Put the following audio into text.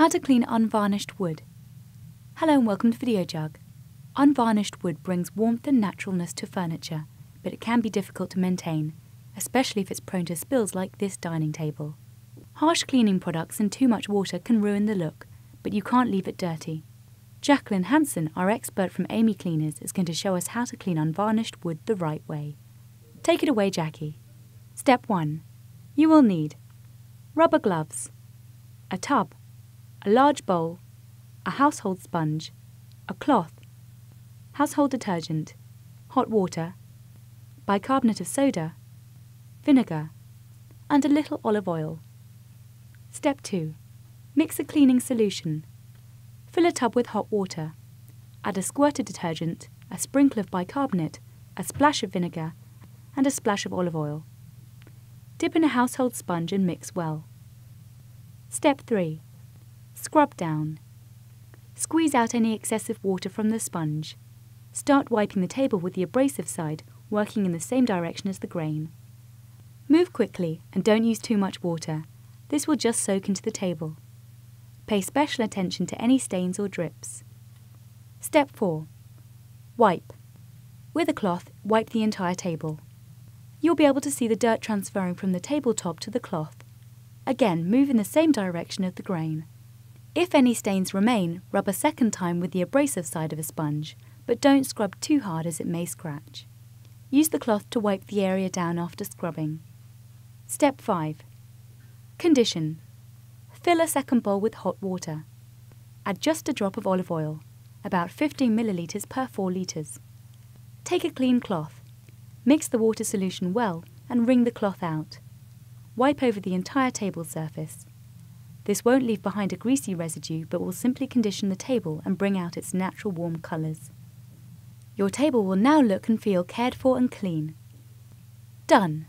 How to clean unvarnished wood. Hello and welcome to Videojug. Unvarnished wood brings warmth and naturalness to furniture, but it can be difficult to maintain, especially if it's prone to spills like this dining table. Harsh cleaning products and too much water can ruin the look, but you can't leave it dirty. Jacqueline Hanson, our expert from Amy Cleaners, is going to show us how to clean unvarnished wood the right way. Take it away, Jackie. Step 1. You will need rubber gloves, a tub, a large bowl, a household sponge, a cloth, household detergent, hot water, bicarbonate of soda, vinegar, and a little olive oil. Step 2. Mix a cleaning solution. Fill a tub with hot water. Add a squirt of detergent, a sprinkle of bicarbonate, a splash of vinegar, and a splash of olive oil. Dip in a household sponge and mix well. Step 3. Scrub down. Squeeze out any excessive water from the sponge. Start wiping the table with the abrasive side, working in the same direction as the grain. Move quickly and don't use too much water. This will just soak into the table. Pay special attention to any stains or drips. Step 4. Wipe. With a cloth, wipe the entire table. You'll be able to see the dirt transferring from the tabletop to the cloth. Again, move in the same direction of the grain. If any stains remain, rub a second time with the abrasive side of a sponge, but don't scrub too hard as it may scratch. Use the cloth to wipe the area down after scrubbing. Step 5. Condition. Fill a second bowl with hot water. Add just a drop of olive oil, about 15 millilitres per 4 litres. Take a clean cloth. Mix the water solution well and wring the cloth out. Wipe over the entire table surface. This won't leave behind a greasy residue but will simply condition the table and bring out its natural warm colours. Your table will now look and feel cared for and clean. Done!